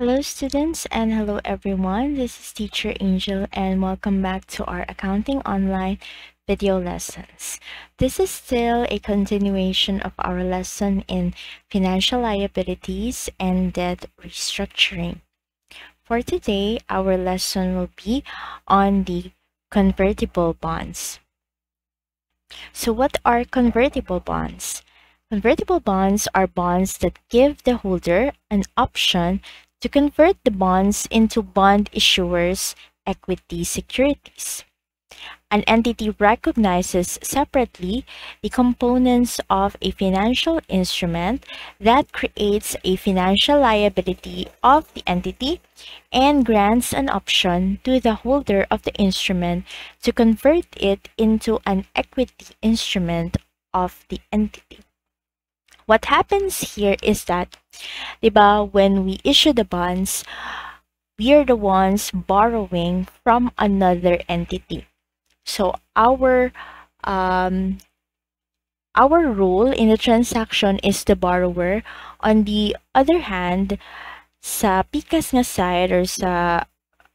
Hello students and hello everyone. This is teacher Angel and welcome back to our accounting online video lessons. This is still a continuation of our lesson in financial liabilities and debt restructuring. For today, our lesson will be on the convertible bonds. So what are convertible bonds? Convertible bonds are bonds that give the holder an option to convert the bonds into bond issuers' equity securities. An entity recognizes separately the components of a financial instrument that creates a financial liability of the entity and grants an option to the holder of the instrument to convert it into an equity instrument of the entity. What happens here is that, diba, when we issue the bonds, we are the ones borrowing from another entity. So our um, our role in the transaction is the borrower. On the other hand, sa pikas nga side or sa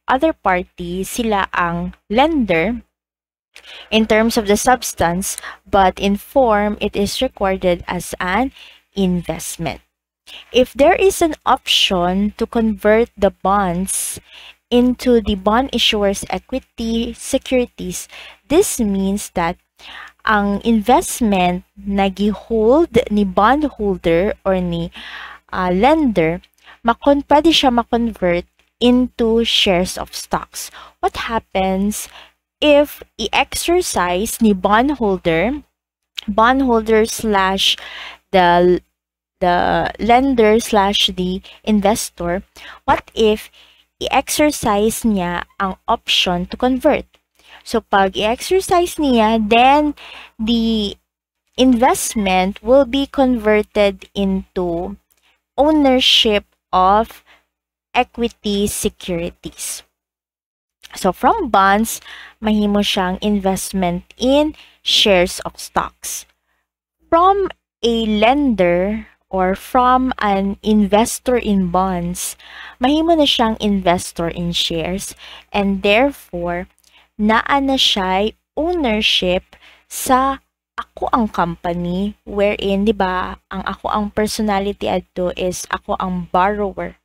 other party, sila ang lender in terms of the substance, but in form, it is recorded as an investment. If there is an option to convert the bonds into the bond issuer's equity securities, this means that ang investment na hold ni bondholder or ni uh, lender, makon pwede siya ma-convert into shares of stocks. What happens if i-exercise ni bondholder, bondholder slash the the lender slash the investor, what if i-exercise niya ang option to convert? So pag i-exercise niya, then the investment will be converted into ownership of equity securities. So from bonds, mahimo siyang investment in shares of stocks. From a lender or from an investor in bonds, mahimo na siyang investor in shares and therefore naa na siya ownership sa ako ang company wherein 'di ba ang ako ang personality adto is ako ang borrower.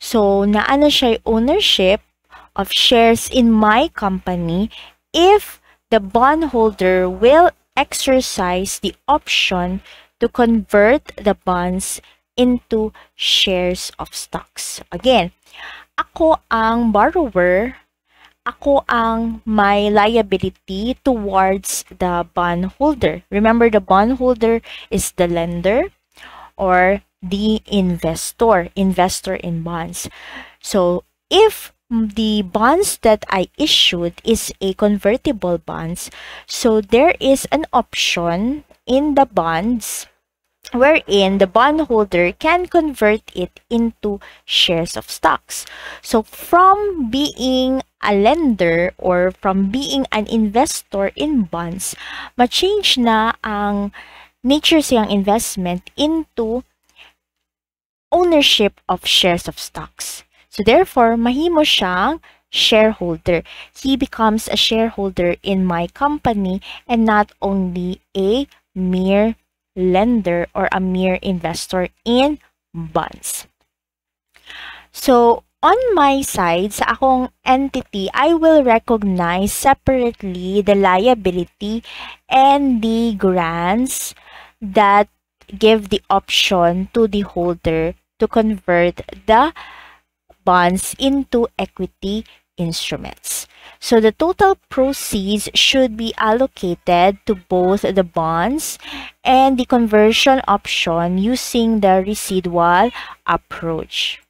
So naa na siya ownership of shares in my company if the bondholder will exercise the option to convert the bonds into shares of stocks. Again, ako ang borrower, ako ang my liability towards the bondholder. Remember, the bondholder is the lender or the investor, investor in bonds. So, if the bonds that I issued is a convertible bonds. So there is an option in the bonds wherein the bondholder can convert it into shares of stocks. So from being a lender or from being an investor in bonds, ma-change na ang nature siyang investment into ownership of shares of stocks. So therefore, mahimo siyang shareholder. He becomes a shareholder in my company and not only a mere lender or a mere investor in bonds. So, on my side, sa akong entity, I will recognize separately the liability and the grants that give the option to the holder to convert the bonds into equity instruments. So the total proceeds should be allocated to both the bonds and the conversion option using the residual approach.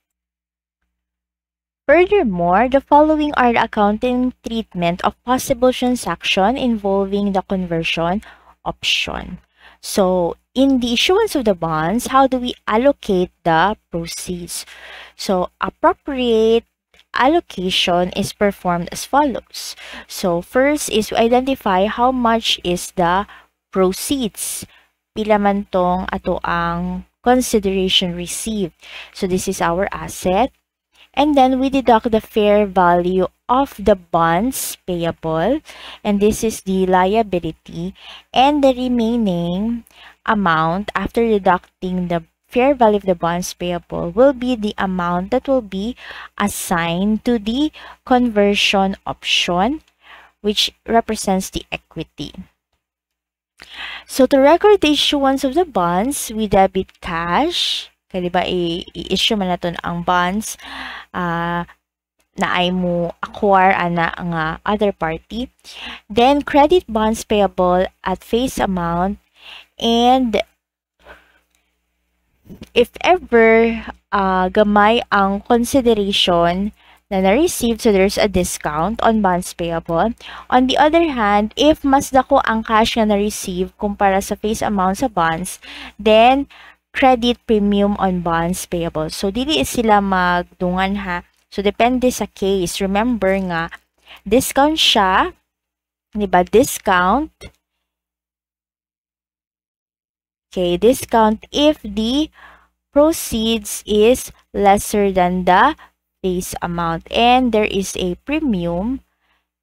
Furthermore, the following are the accounting treatment of possible transaction involving the conversion option. So, in the issuance of the bonds, how do we allocate the proceeds? So, appropriate allocation is performed as follows. So, first is to identify how much is the proceeds. Pila man tong ato ang consideration received. So this is our asset. And then we deduct the fair value of the bonds payable. And this is the liability. And the remaining amount after deducting the fair value of the bonds payable will be the amount that will be assigned to the conversion option which represents the equity. So to record the issuance of the bonds, we debit cash. Kaya diba, i-issue man natin ang bonds uh, na ay mo acquire ana ang uh, other party. Then, credit bonds payable at face amount and if ever uh, gamay ang consideration na na-receive, so there's a discount on bonds payable. On the other hand, if mas dako ang cash na na-receive kumpara sa face amount sa bonds, then credit premium on bonds payable. So, dili sila magdungan ha. So, depende sa case. Remember nga, discount siya, di ba? Discount. Okay, discount if the proceeds is lesser than the face amount and there is a premium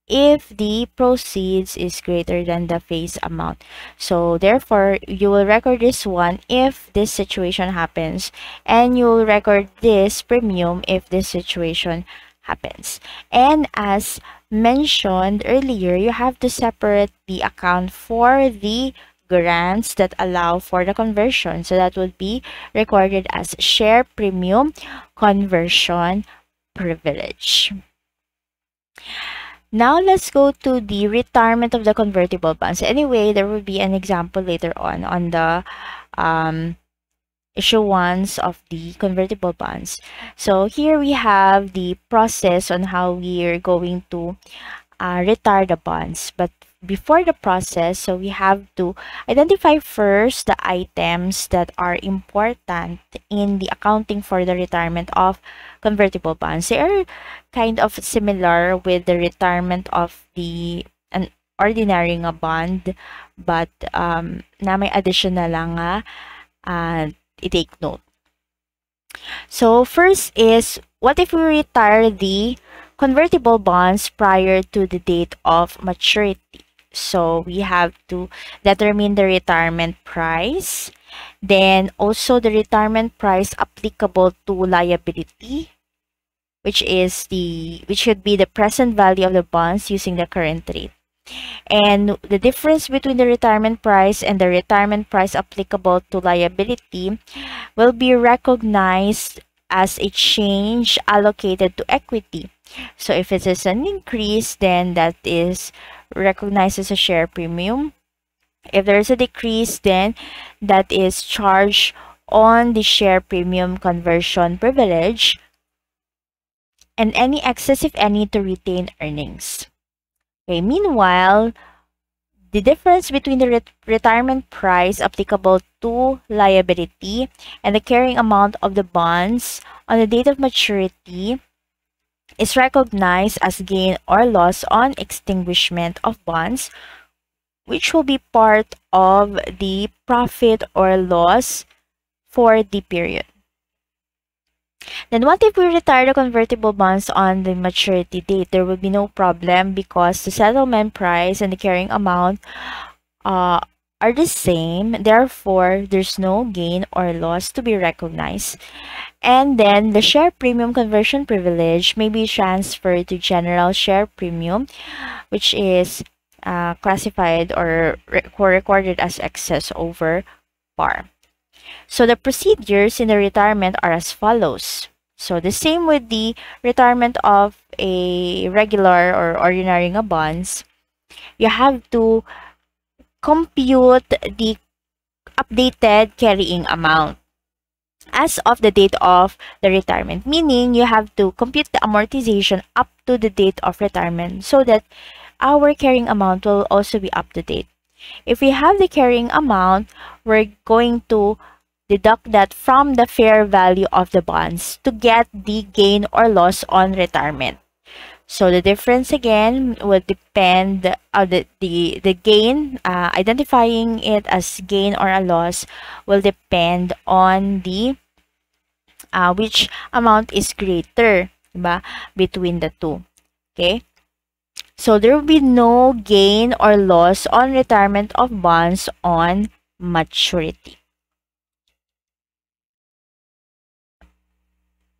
if the proceeds is greater than the face amount. So therefore, you will record this one if this situation happens and you will record this premium if this situation happens. And as mentioned earlier, you have to separate the account for the grants that allow for the conversion. So that would be recorded as share premium conversion privilege. Now let's go to the retirement of the convertible bonds. Anyway, there will be an example later on on the um, issuance of the convertible bonds. So here we have the process on how we are going to uh, retire the bonds. But before the process, so we have to identify first the items that are important in the accounting for the retirement of convertible bonds. They are kind of similar with the retirement of the an ordinary nga bond but um, na may additional lang nga uh, i-take note. So first is what if we retire the convertible bonds prior to the date of maturity? So we have to determine the retirement price. Then also the retirement price applicable to liability, which is the which should be the present value of the bonds using the current rate. And the difference between the retirement price and the retirement price applicable to liability will be recognized as a change allocated to equity. So if it is an increase, then that is recognized as a share premium. If there is a decrease, then that is charged on the share premium conversion privilege and any excess, if any, to retain earnings. Okay, meanwhile, the difference between the ret retirement price applicable to liability and the carrying amount of the bonds on the date of maturity is recognized as gain or loss on extinguishment of bonds, which will be part of the profit or loss for the period. Then what if we retire the convertible bonds on the maturity date? There will be no problem because the settlement price and the carrying amount uh, are the same. Therefore, there's no gain or loss to be recognized. And then the share premium conversion privilege may be transferred to general share premium, which is uh, classified or recorded as excess over par. So the procedures in the retirement are as follows. So the same with the retirement of a regular or ordinary bonds, you have to compute the updated carrying amount as of the date of the retirement, meaning you have to compute the amortization up to the date of retirement so that our carrying amount will also be up to date. If we have the carrying amount, we're going to deduct that from the fair value of the bonds to get the gain or loss on retirement. So the difference again would depend on the, the, the gain, uh, identifying it as gain or a loss will depend on the uh, which amount is greater diba, between the two. Okay? So there will be no gain or loss on retirement of bonds on maturity.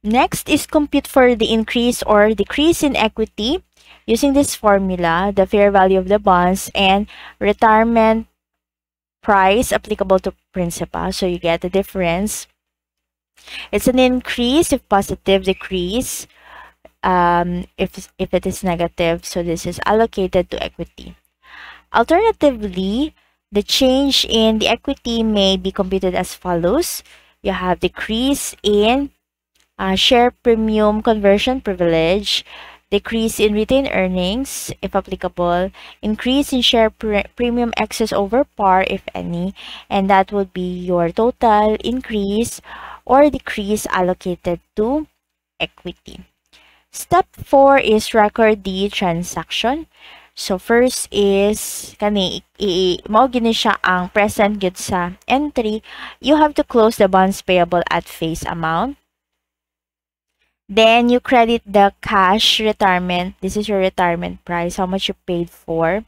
Next is compute for the increase or decrease in equity. Using this formula, the fair value of the bonds and retirement price applicable to principal. So you get the difference. It's an increase if positive, decrease um, if, if it is negative. So this is allocated to equity. Alternatively, the change in the equity may be computed as follows. You have decrease in uh, share premium conversion privilege, decrease in retained earnings, if applicable, increase in share pre premium excess over par, if any, and that would be your total increase or decrease allocated to equity. Step 4 is record the transaction. So first is kani mo gini siya ang present good sa entry. You have to close the bonds payable at face amount. Then you credit the cash retirement. This is your retirement price, how much you paid for.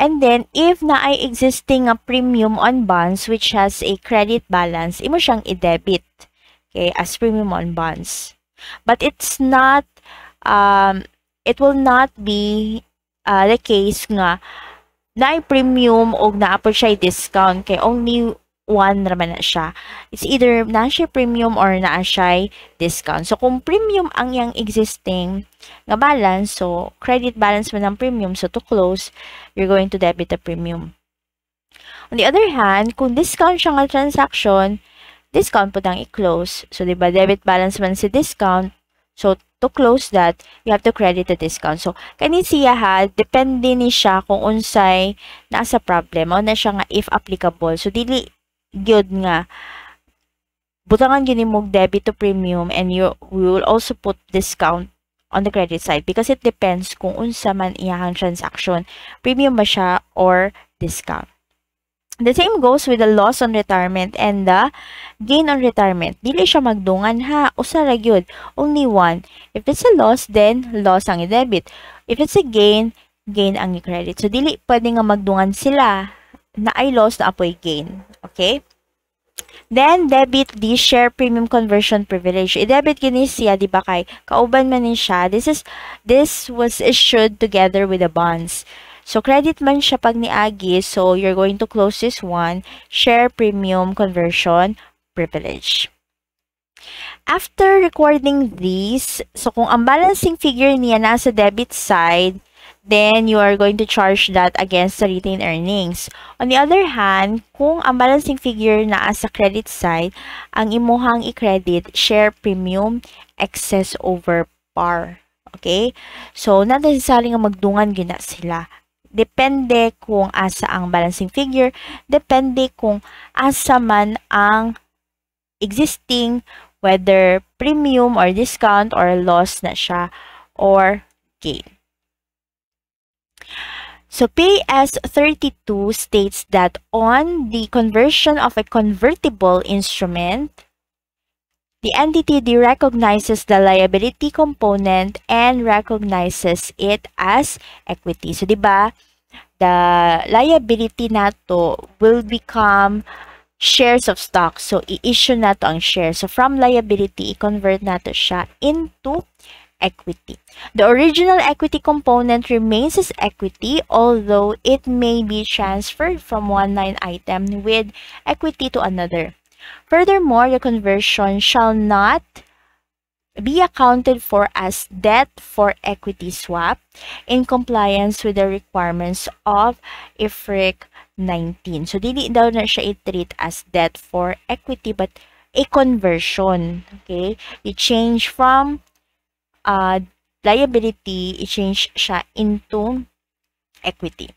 And then, if na ay existing a premium on bonds which has a credit balance, imo siyang i-debit okay, as premium on bonds. But it's not, um, it will not be uh, the case nga na premium o na siya discount kay only one naman na siya. It's either na siya premium or na siya discount. So, kung premium ang yang existing nga balance, so credit balance mo ng premium, so to close, you're going to debit the premium. On the other hand, kung discount siya nga transaction, discount po tang i-close. So, di ba, debit balance man si discount. So, to close that, you have to credit the discount. So, kani siya ha, depende ni siya kung unsay nasa problem o na siya nga if applicable. So, dili gyud nga butangan gini mo debit to premium and you we will also put discount on the credit side because it depends kung unsa man iyang transaction premium ba siya or discount The same goes with the loss on retirement and the gain on retirement. Dili siya magdungan ha. Usa ra gyud. Only one. If it's a loss, then loss ang i-debit. If it's a gain, gain ang i-credit. So, dili pwede nga magdungan sila na ay loss na apoy gain. Okay? Then, debit the share premium conversion privilege. I-debit gini siya, di ba kay kauban man ni siya. This is, this was issued together with the bonds. So, credit man siya pag niagi. So, you're going to close this one. Share premium conversion privilege. After recording these, so kung ang balancing figure niya nasa debit side, then you are going to charge that against the retained earnings. On the other hand, kung ang balancing figure na sa credit side, ang imuhang i-credit share premium excess over par. Okay? So, not necessarily nga magdungan gina sila. Depende kung asa ang balancing figure, depende kung asa man ang existing whether premium or discount or loss na siya or gain. So PS32 states that on the conversion of a convertible instrument, the entity recognizes the liability component and recognizes it as equity. So, di ba, the liability nato will become shares of stock. So, i-issue nato ang shares. So, from liability, i-convert nato siya into equity. The original equity component remains as equity although it may be transferred from one line item with equity to another. Furthermore, the conversion shall not be accounted for as debt for equity swap in compliance with the requirements of IFRIC 19. So, dili daw na siya i-treat as debt for equity but a conversion. Okay? You change from uh, liability, i-change siya into equity.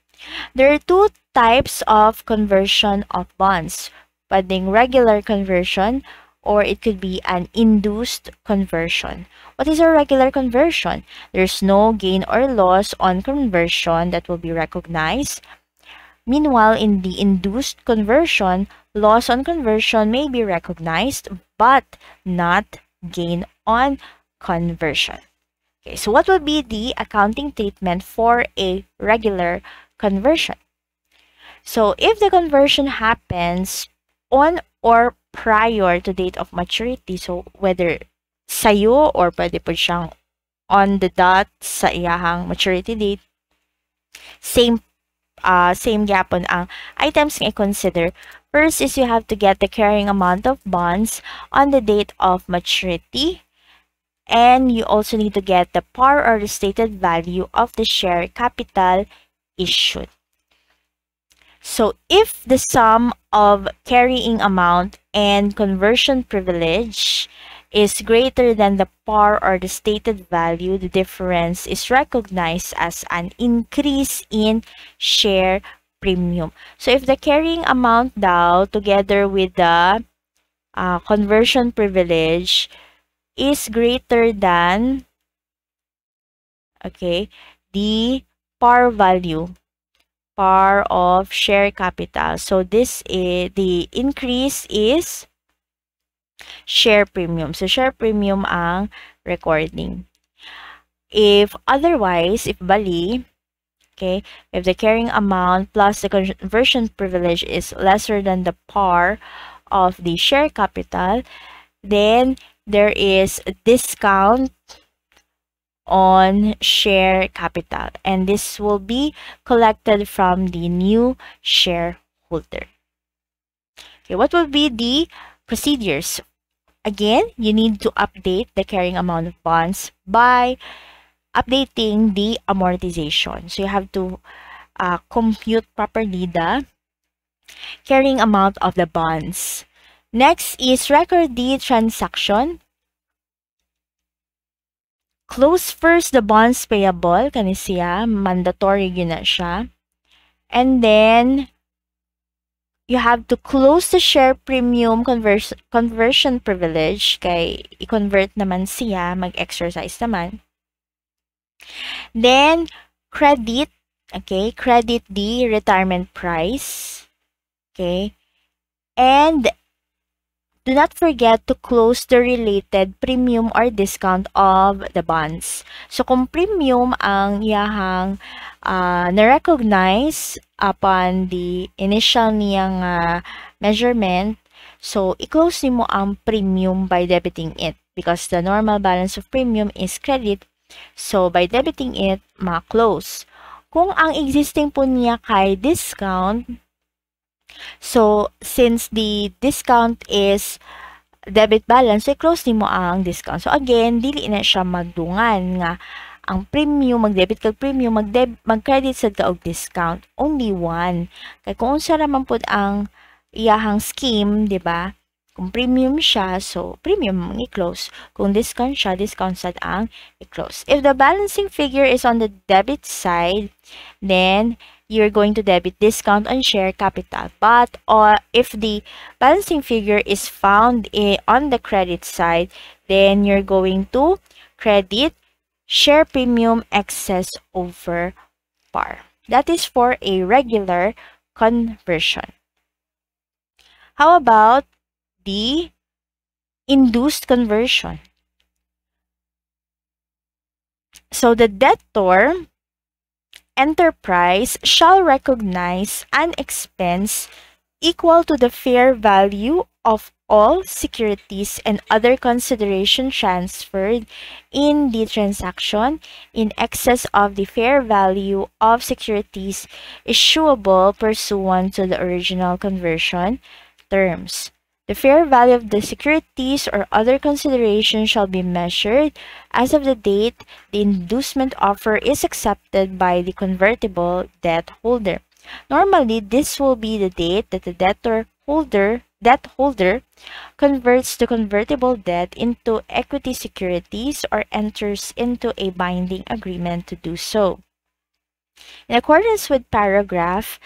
There are two types of conversion of bonds. Pwedeng regular conversion or it could be an induced conversion. What is a regular conversion? There's no gain or loss on conversion that will be recognized. Meanwhile, in the induced conversion, loss on conversion may be recognized but not gain on conversion. Okay, so what will be the accounting treatment for a regular conversion? So if the conversion happens on or prior to date of maturity, so whether sa'yo or pwede po siyang on the dot sa iyahang maturity date, same uh, same gapon ang items nga i-consider. First is you have to get the carrying amount of bonds on the date of maturity. And you also need to get the par or the stated value of the share capital issued. So if the sum of carrying amount and conversion privilege is greater than the par or the stated value, the difference is recognized as an increase in share premium. So if the carrying amount daw together with the uh, conversion privilege is greater than okay, the par value par of share capital. So this is the increase is share premium. So share premium ang recording. If otherwise, if bali, okay, if the carrying amount plus the conversion privilege is lesser than the par of the share capital, then there is a discount on share capital and this will be collected from the new shareholder. Okay, what will be the procedures? Again, you need to update the carrying amount of bonds by updating the amortization. So you have to uh, compute properly the carrying amount of the bonds. Next is record the transaction. Close first the bonds payable, kani siya, mandatory yun na siya. And then, you have to close the share premium convers conversion privilege. Kay i-convert naman siya, mag-exercise naman. Then, credit, okay, credit the retirement price, okay, and Do not forget to close the related premium or discount of the bonds. So kung premium ang iyahang uh, na-recognize upon the initial niyang uh, measurement, so i-close mo ang premium by debiting it because the normal balance of premium is credit. So by debiting it, ma-close. Kung ang existing po niya kay discount, So, since the discount is debit balance, so close mo ang discount. So, again, dili na siya magdungan nga ang premium, mag-debit kag premium, mag-credit sa kaog discount. Only one. Kaya kung unsa naman po ang iyahang scheme, di ba? Kung premium siya, so premium i-close. Kung discount siya, discount sad ang i-close. If the balancing figure is on the debit side, then you're going to debit discount on share capital. But or if the balancing figure is found on the credit side, then you're going to credit share premium excess over par. That is for a regular conversion. How about the induced conversion? So the debtor enterprise shall recognize an expense equal to the fair value of all securities and other consideration transferred in the transaction in excess of the fair value of securities issuable pursuant to the original conversion terms. The fair value of the securities or other consideration shall be measured as of the date the inducement offer is accepted by the convertible debt holder. Normally, this will be the date that the debtor holder debt holder converts the convertible debt into equity securities or enters into a binding agreement to do so. In accordance with paragraph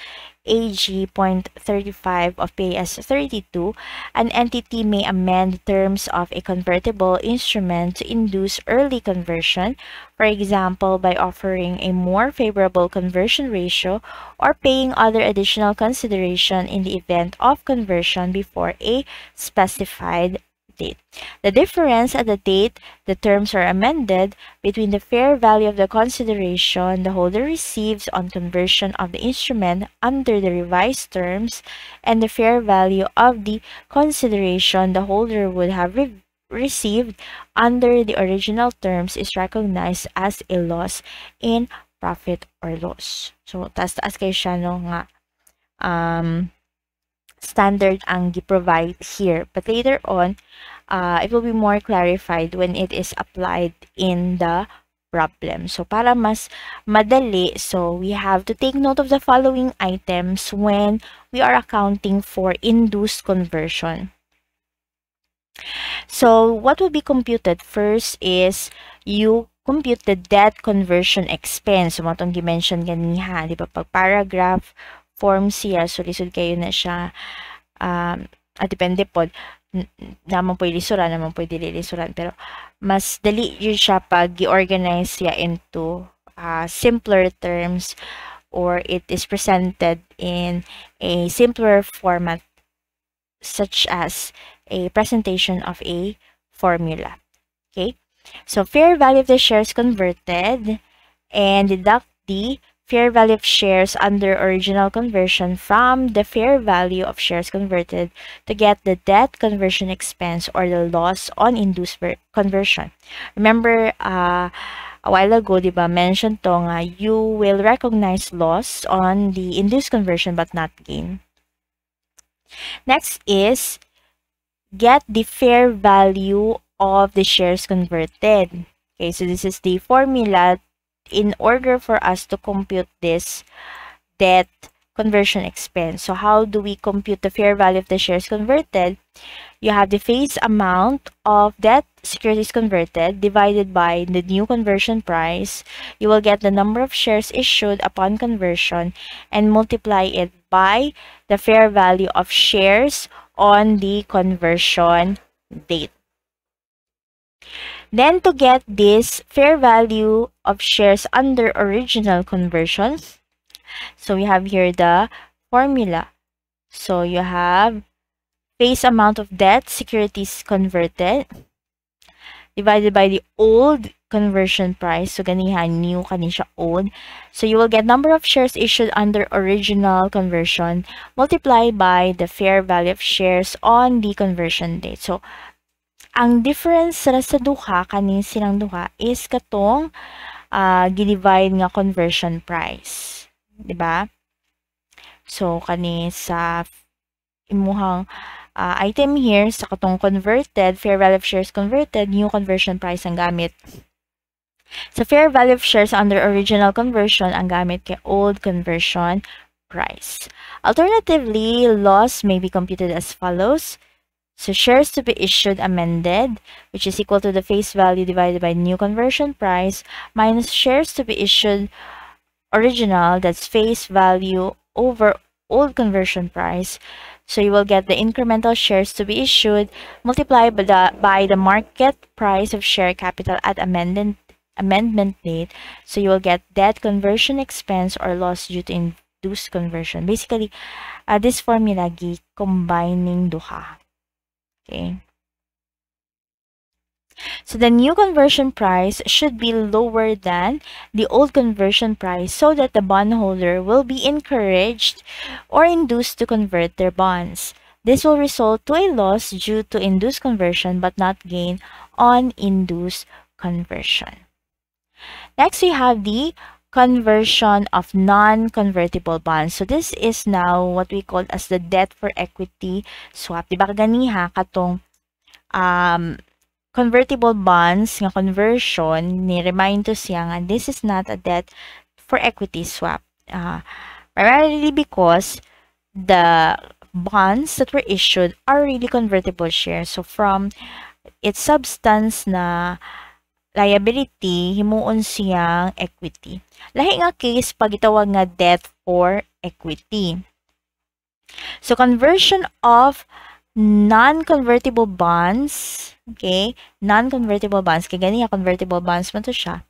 AG 0.35 of PAS 32, an entity may amend terms of a convertible instrument to induce early conversion, for example, by offering a more favorable conversion ratio or paying other additional consideration in the event of conversion before a specified date. The difference at the date the terms are amended between the fair value of the consideration the holder receives on conversion of the instrument under the revised terms and the fair value of the consideration the holder would have re received under the original terms is recognized as a loss in profit or loss. So, taas-taas kayo siya no nga um, standard ang gi-provide here. But later on, uh, it will be more clarified when it is applied in the problem. So, para mas madali, so we have to take note of the following items when we are accounting for induced conversion. So, what will be computed first is you compute the debt conversion expense. So, matong gi-mention ganiha, di ba? Pag paragraph, form siya, so lisod kayo na siya. Um, at depende po, naman po ilisuran, naman po lisuran. Pero, mas dali yun siya pag i-organize siya into uh, simpler terms or it is presented in a simpler format such as a presentation of a formula. Okay? So, fair value of the shares converted and deduct the fair value of shares under original conversion from the fair value of shares converted to get the debt conversion expense or the loss on induced conversion. Remember, uh, a while ago, di ba, mentioned to nga, you will recognize loss on the induced conversion but not gain. Next is get the fair value of the shares converted. Okay, so this is the formula in order for us to compute this debt conversion expense. So how do we compute the fair value of the shares converted? You have the face amount of debt securities converted divided by the new conversion price. You will get the number of shares issued upon conversion and multiply it by the fair value of shares on the conversion date. Then to get this fair value of shares under original conversions, so we have here the formula. So you have face amount of debt securities converted divided by the old conversion price. So, ganihan, new kani old. So, you will get number of shares issued under original conversion multiplied by the fair value of shares on the conversion date. So, ang difference sa sa duha kaning silang duha is katong uh, gi-divide nga conversion price. 'Di ba? So kani sa imuhang uh, item here sa katong converted, fair value of shares converted, new conversion price ang gamit. Sa fair value of shares under original conversion, ang gamit kay old conversion price. Alternatively, loss may be computed as follows. So shares to be issued amended, which is equal to the face value divided by new conversion price, minus shares to be issued original, that's face value over old conversion price. So you will get the incremental shares to be issued multiplied by the, by the market price of share capital at amendment, amendment date. So you will get debt conversion expense or loss due to induced conversion. Basically, uh, this formula gi combining duha. Okay. So the new conversion price should be lower than the old conversion price so that the bondholder will be encouraged or induced to convert their bonds. This will result to a loss due to induced conversion but not gain on induced conversion. Next, we have the conversion of non-convertible bonds. So this is now what we call as the debt for equity swap. Diba ganiha katong um, convertible bonds nga conversion ni remind to siya nga this is not a debt for equity swap. Uh, primarily because the bonds that were issued are really convertible shares. So from its substance na liability, himuon siyang equity. Lahi nga case pag itawag nga debt for equity. So conversion of non-convertible bonds, okay? Non-convertible bonds, kaya gani convertible bonds mo to siya.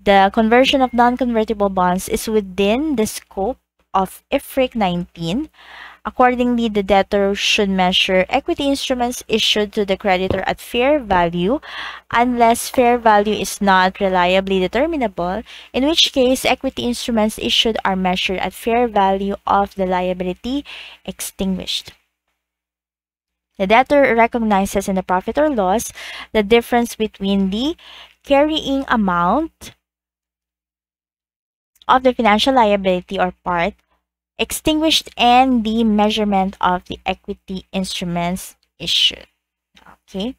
The conversion of non-convertible bonds is within the scope of IFRIC 19. Accordingly, the debtor should measure equity instruments issued to the creditor at fair value unless fair value is not reliably determinable, in which case equity instruments issued are measured at fair value of the liability extinguished. The debtor recognizes in the profit or loss the difference between the carrying amount of the financial liability or part extinguished and the measurement of the equity instruments issued. Okay.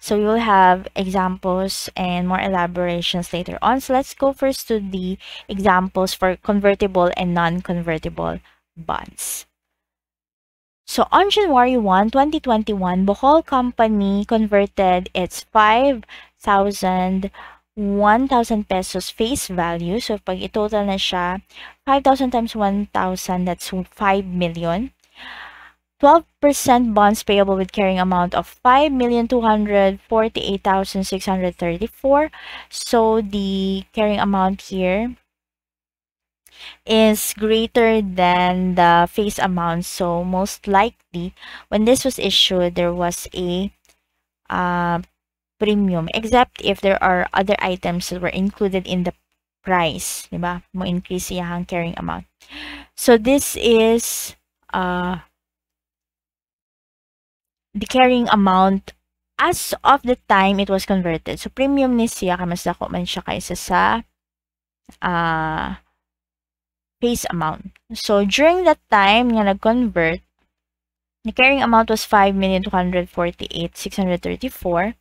So we will have examples and more elaborations later on. So let's go first to the examples for convertible and non-convertible bonds. So on January 1, 2021, Bohol Company converted its 5,000 1,000 pesos face value. So, pag i-total na siya, 5,000 times 1,000, that's 5 million. 12% bonds payable with carrying amount of 5,248,634. So, the carrying amount here is greater than the face amount. So, most likely, when this was issued, there was a uh, premium except if there are other items that were included in the price, di ba? Mo increase yung carrying amount. So this is uh the carrying amount as of the time it was converted. So premium ni siya kamas dako man siya kaysa sa uh face amount. So during that time nga nag-convert The carrying amount was 5,248,634.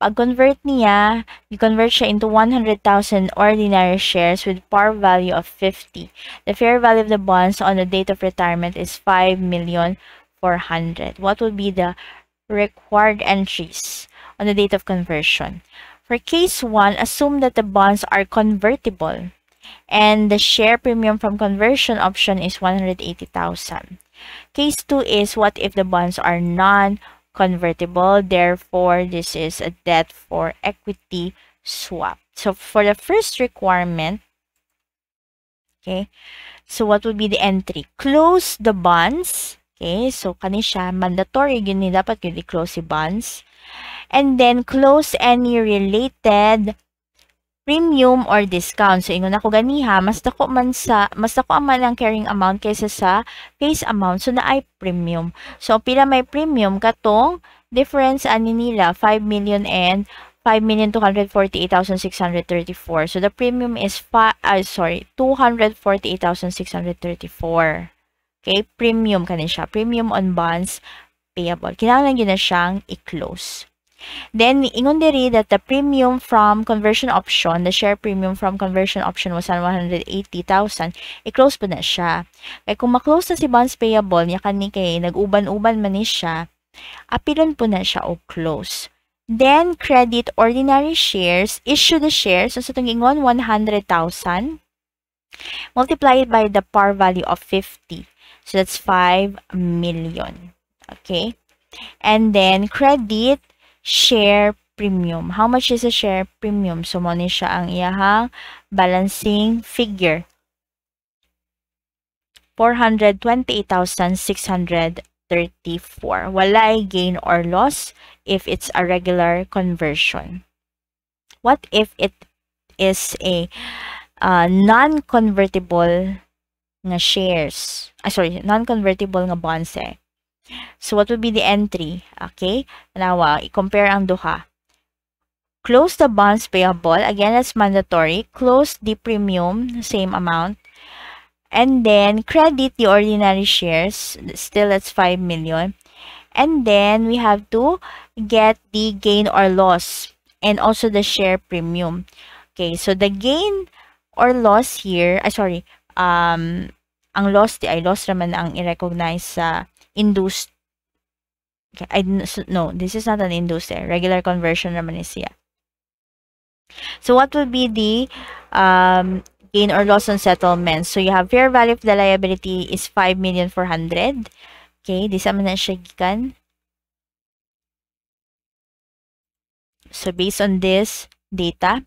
Pag-convert niya, i-convert siya into 100,000 ordinary shares with par value of 50. The fair value of the bonds on the date of retirement is 5,400,000. What would be the required entries on the date of conversion? For case 1, assume that the bonds are convertible and the share premium from conversion option is 180,000. Case 2 is what if the bonds are non-convertible. Therefore, this is a debt for equity swap. So for the first requirement, okay, so what would be the entry? Close the bonds. Okay, so kani siya, mandatory yun ni dapat yun i-close si bonds. And then close any related premium or discount. So, ingon ako ganiha, mas dako man sa, mas dako man ang carrying amount kaysa sa face amount. So, na ay premium. So, pila may premium katong difference ani nila 5 million and 5,248,634. So, the premium is, uh, sorry, 248,634. Okay, premium kanin siya. Premium on bonds payable. Kinahanglan yun na siyang i-close. Then, ingon diri that the premium from conversion option, the share premium from conversion option was 180,000. I-close po na siya. Kaya kung ma-close na si bonds payable, niya kani kay nag-uban-uban man ni siya, apilon po na siya o close. Then, credit ordinary shares, issue the shares, so sa itong ingon, 100,000, multiplied by the par value of 50. So, that's 5 million. Okay? And then, credit share premium. How much is a share premium? So, mo ni siya ang iyahang balancing figure. 428,634. Walay gain or loss if it's a regular conversion. What if it is a uh, non-convertible nga shares? Ah, sorry, non-convertible nga bonds eh. So, what would be the entry? Okay? Now, uh, compare ang duha. Close the bonds payable. Again, that's mandatory. Close the premium, same amount. And then, credit the ordinary shares. Still, that's 5 million. And then, we have to get the gain or loss. And also the share premium. Okay, so the gain or loss here, I sorry, um, ang loss, di ay loss naman ang i-recognize sa induced okay, I, no, this is not an induced eh. Regular conversion naman is siya. So what will be the um, gain or loss on settlement. So you have fair value of the liability is 5,400,000. Okay, di sa na siya. So based on this data,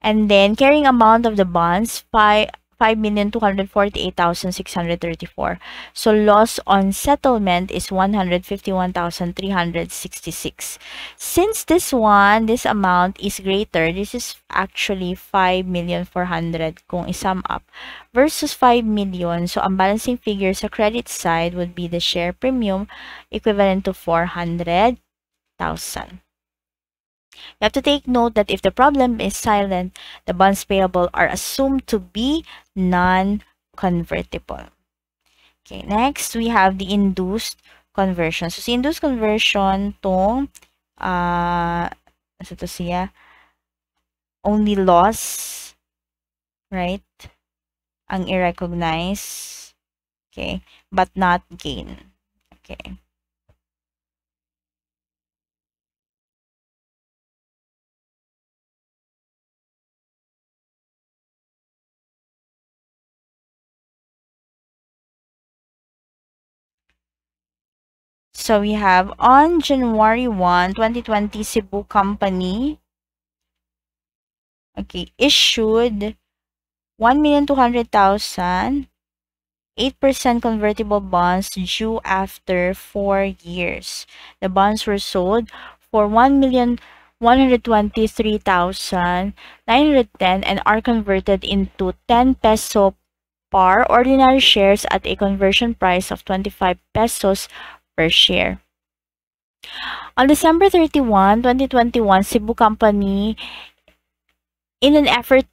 and then carrying amount of the bonds, 5, 5,248,634. So loss on settlement is 151,366. Since this one, this amount is greater, this is actually 5,400,000 kung isum up versus 5 million. So ang balancing figure sa credit side would be the share premium equivalent to 400,000. You have to take note that if the problem is silent, the bonds payable are assumed to be non-convertible. Okay, next we have the induced conversion. So, si induced conversion, tong, uh, ano to siya? Only loss, right? Ang i-recognize, okay, but not gain. Okay. So we have on January 1, 2020, Cebu Company okay, issued 1,200,000 8% convertible bonds due after 4 years. The bonds were sold for 1,123,910 and are converted into 10 peso par ordinary shares at a conversion price of 25 pesos per share. On December 31, 2021, Cebu Company, in an effort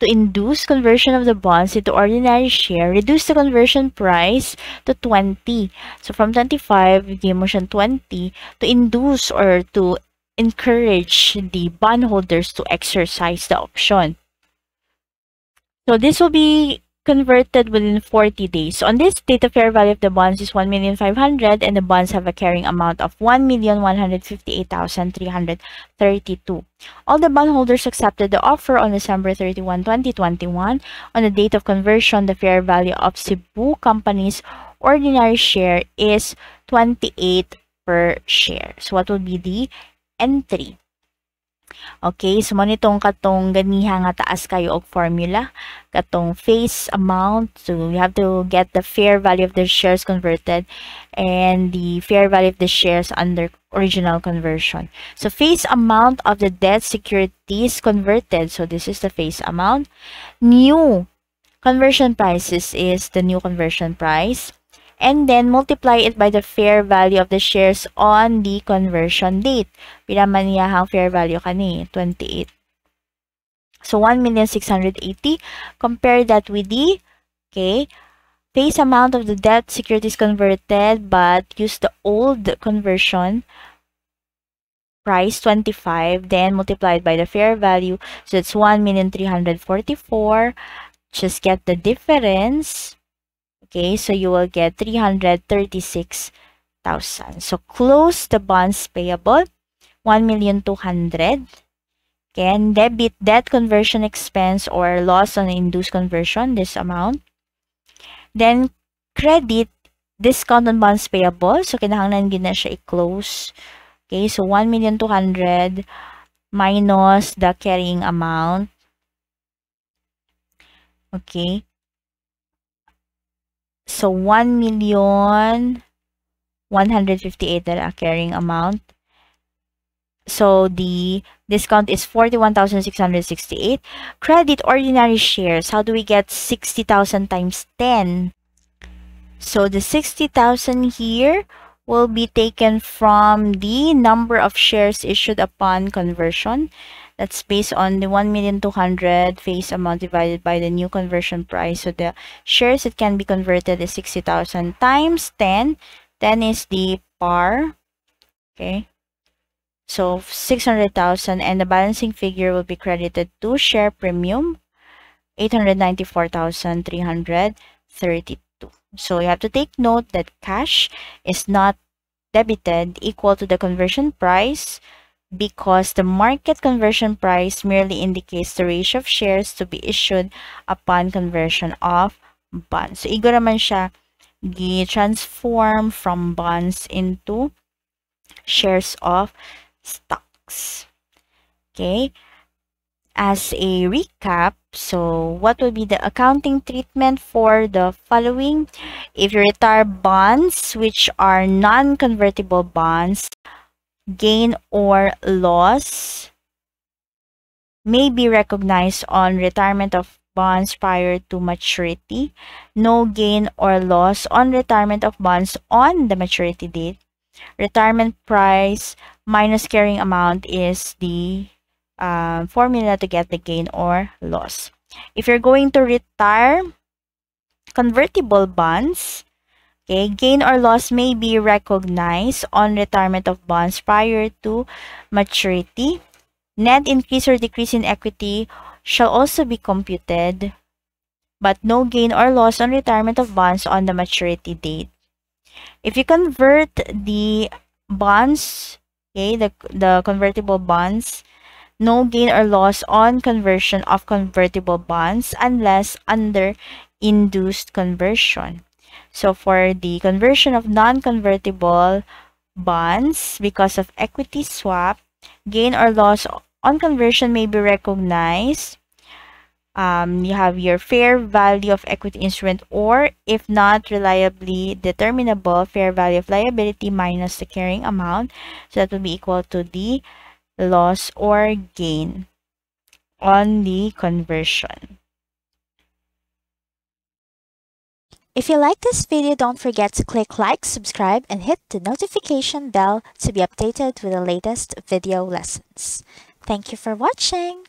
to induce conversion of the bonds into ordinary share, reduced the conversion price to 20. So from 25, the motion 20 to induce or to encourage the bondholders to exercise the option. So this will be converted within 40 days. So on this date, the fair value of the bonds is 1,500,000 and the bonds have a carrying amount of 1,158,332. All the bondholders accepted the offer on December 31, 2021. On the date of conversion, the fair value of Cebu Company's ordinary share is 28 per share. So what will be the entry? Okay, so mo nitong katong ganiha nga taas kayo og formula, katong face amount. So you have to get the fair value of the shares converted and the fair value of the shares under original conversion. So face amount of the debt securities converted. So this is the face amount. New conversion prices is the new conversion price and then multiply it by the fair value of the shares on the conversion date. Pila niya ang fair value kani? 28. So 1,680. Compare that with the, okay, face amount of the debt securities converted but use the old conversion price 25 then multiplied by the fair value so it's 1,344 just get the difference Okay, so you will get 336,000. So close the bonds payable, 1,200,000. Okay, and debit debt conversion expense or loss on induced conversion, this amount. Then credit discount on bonds payable. So kinahanglan gina siya i-close. Okay, so 1,200,000 minus the carrying amount. Okay. So 1 million 158 that are carrying amount. So the discount is 41,668. Credit ordinary shares. How do we get 60,000 times 10? So the 60,000 here will be taken from the number of shares issued upon conversion. That's based on the 1,200,000 face amount divided by the new conversion price. So the shares that can be converted is 60,000 times 10. 10 is the par. Okay. So 600,000 and the balancing figure will be credited to share premium 894,332. So you have to take note that cash is not debited equal to the conversion price because the market conversion price merely indicates the ratio of shares to be issued upon conversion of bonds. So, igo naman siya gi-transform from bonds into shares of stocks. Okay? As a recap, so what will be the accounting treatment for the following? If you retire bonds, which are non-convertible bonds, gain or loss may be recognized on retirement of bonds prior to maturity. No gain or loss on retirement of bonds on the maturity date. Retirement price minus carrying amount is the uh, formula to get the gain or loss. If you're going to retire convertible bonds, Okay, gain or loss may be recognized on retirement of bonds prior to maturity. Net increase or decrease in equity shall also be computed, but no gain or loss on retirement of bonds on the maturity date. If you convert the bonds, okay, the, the convertible bonds, no gain or loss on conversion of convertible bonds unless under induced conversion. So for the conversion of non-convertible bonds because of equity swap, gain or loss on conversion may be recognized. Um, you have your fair value of equity instrument or if not reliably determinable, fair value of liability minus the carrying amount. So that will be equal to the loss or gain on the conversion. If you like this video, don't forget to click like, subscribe, and hit the notification bell to be updated with the latest video lessons. Thank you for watching!